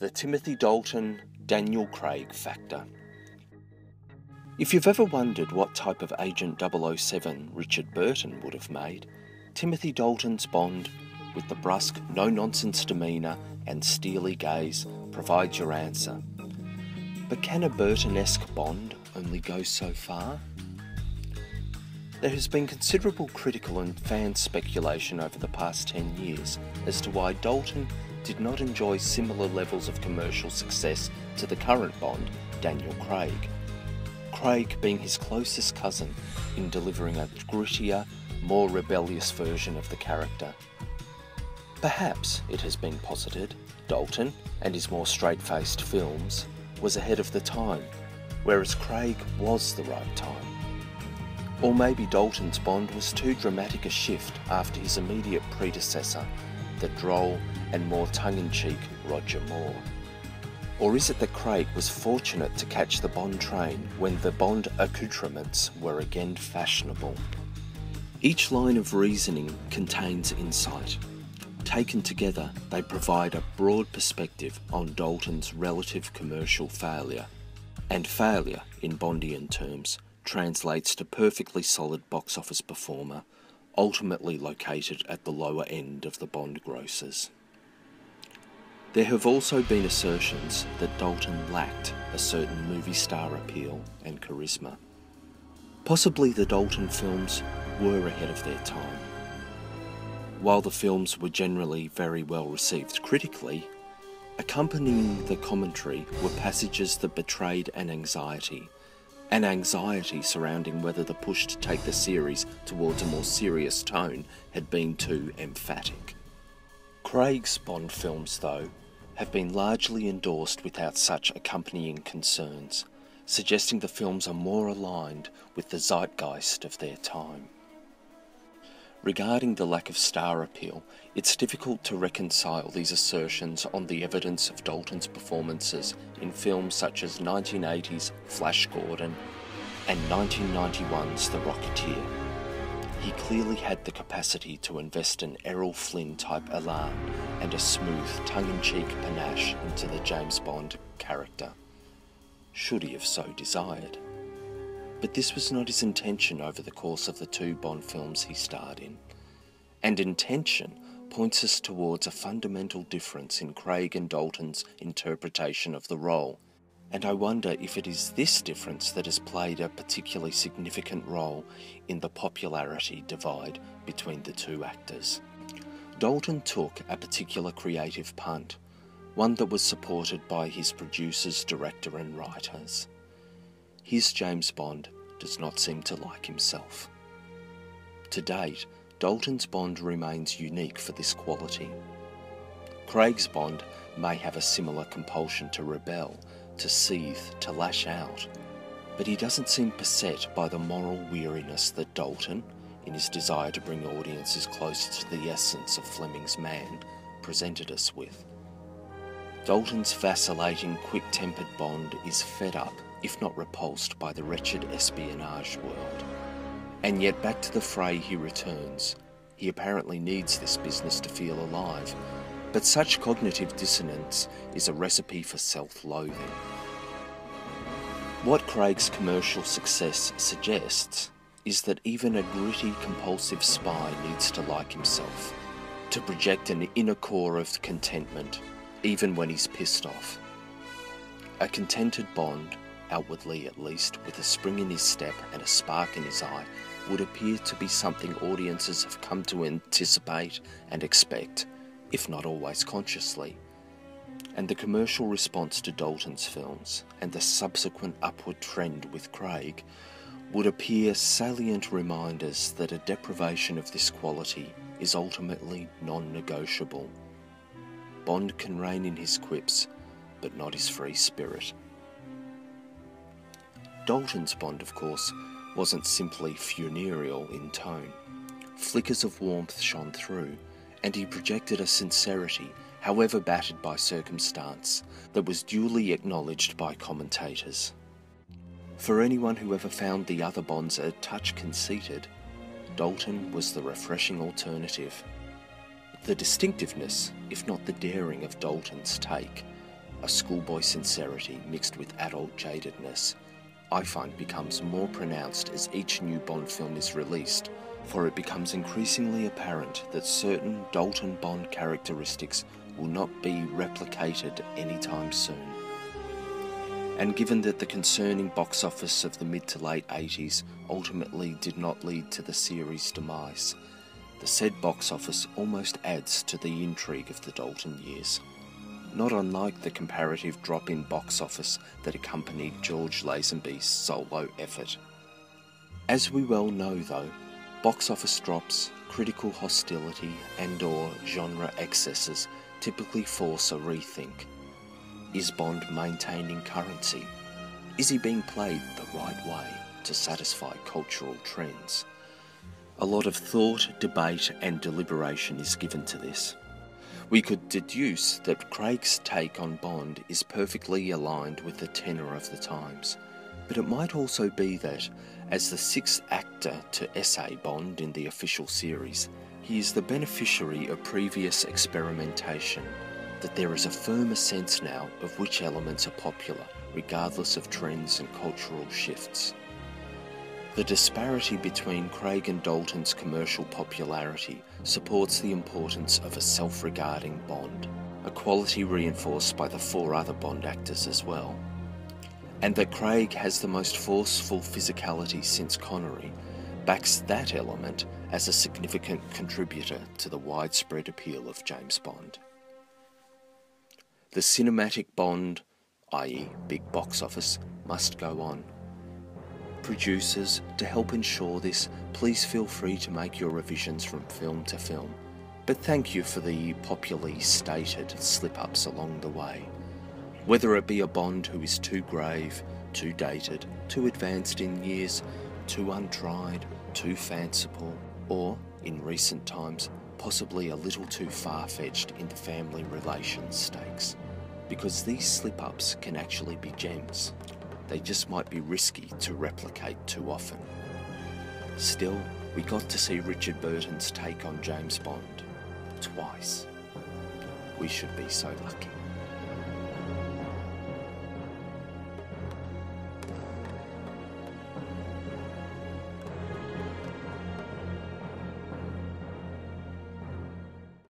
The Timothy Dalton Daniel Craig Factor. If you've ever wondered what type of Agent 007 Richard Burton would have made, Timothy Dalton's Bond, with the brusque, no nonsense demeanour and steely gaze, provides your answer. But can a Burton esque Bond only go so far? There has been considerable critical and fan speculation over the past 10 years as to why Dalton did not enjoy similar levels of commercial success to the current Bond, Daniel Craig. Craig being his closest cousin in delivering a grittier, more rebellious version of the character. Perhaps, it has been posited, Dalton and his more straight faced films was ahead of the time, whereas Craig was the right time. Or maybe Dalton's Bond was too dramatic a shift after his immediate predecessor, the droll and more tongue in cheek Roger Moore. Or is it that Craig was fortunate to catch the Bond train when the Bond accoutrements were again fashionable? Each line of reasoning contains insight. Taken together, they provide a broad perspective on Dalton's relative commercial failure. And failure, in Bondian terms, translates to perfectly solid box office performer, ultimately located at the lower end of the Bond grosses. There have also been assertions that Dalton lacked a certain movie star appeal and charisma. Possibly the Dalton films were ahead of their time. While the films were generally very well received critically, accompanying the commentary were passages that betrayed an anxiety, an anxiety surrounding whether the push to take the series towards a more serious tone had been too emphatic. Craig's Bond films, though, have been largely endorsed without such accompanying concerns, suggesting the films are more aligned with the zeitgeist of their time. Regarding the lack of star appeal, it's difficult to reconcile these assertions on the evidence of Dalton's performances in films such as 1980's Flash Gordon and 1991's The Rocketeer he clearly had the capacity to invest an Errol Flynn type elan and a smooth, tongue in cheek panache into the James Bond character, should he have so desired. But this was not his intention over the course of the two Bond films he starred in. And intention points us towards a fundamental difference in Craig and Dalton's interpretation of the role and I wonder if it is this difference that has played a particularly significant role in the popularity divide between the two actors. Dalton took a particular creative punt, one that was supported by his producers, director, and writers. His James Bond does not seem to like himself. To date, Dalton's Bond remains unique for this quality. Craig's Bond may have a similar compulsion to rebel to seethe, to lash out. But he doesn't seem beset by the moral weariness that Dalton, in his desire to bring audiences closer to the essence of Fleming's man, presented us with. Dalton's vacillating, quick tempered Bond is fed up, if not repulsed, by the wretched espionage world. And yet, back to the fray he returns. He apparently needs this business to feel alive, but such cognitive dissonance is a recipe for self loathing. What Craig's commercial success suggests is that even a gritty, compulsive spy needs to like himself, to project an inner core of contentment, even when he's pissed off. A contented Bond, outwardly at least, with a spring in his step and a spark in his eye, would appear to be something audiences have come to anticipate and expect if not always consciously. And the commercial response to Dalton's films and the subsequent upward trend with Craig would appear salient reminders that a deprivation of this quality is ultimately non negotiable. Bond can rein in his quips, but not his free spirit. Dalton's Bond, of course, wasn't simply funereal in tone. Flickers of warmth shone through, and he projected a sincerity, however battered by circumstance, that was duly acknowledged by commentators. For anyone who ever found the other Bonds a touch conceited, Dalton was the refreshing alternative. The distinctiveness, if not the daring, of Dalton's take a schoolboy sincerity mixed with adult jadedness, I find becomes more pronounced as each new Bond film is released, for it becomes increasingly apparent that certain Dalton Bond characteristics will not be replicated anytime soon. And given that the concerning box office of the mid to late 80s ultimately did not lead to the series' demise, the said box office almost adds to the intrigue of the Dalton years. Not unlike the comparative drop in box office that accompanied George Lazenby's solo effort. As we well know though, box office drops, critical hostility and or genre excesses typically force a rethink is Bond maintaining currency? Is he being played the right way to satisfy cultural trends? A lot of thought, debate, and deliberation is given to this. We could deduce that Craig's take on Bond is perfectly aligned with the tenor of the times, but it might also be that, as the sixth actor to essay Bond in the official series, he is the beneficiary of previous experimentation that there is a firmer sense now of which elements are popular, regardless of trends and cultural shifts. The disparity between Craig and Dalton's commercial popularity supports the importance of a self regarding Bond, a quality reinforced by the four other Bond actors as well. And that Craig has the most forceful physicality since Connery backs that element as a significant contributor to the widespread appeal of James Bond. The cinematic bond, i.e., big box office, must go on. Producers, to help ensure this, please feel free to make your revisions from film to film. But thank you for the popularly stated slip ups along the way. Whether it be a Bond who is too grave, too dated, too advanced in years, too untried, too fanciful, or, in recent times, possibly a little too far fetched in the family relations stakes because these slip ups can actually be gems. They just might be risky to replicate too often. Still, we got to see Richard Burton's take on James Bond twice. We should be so lucky.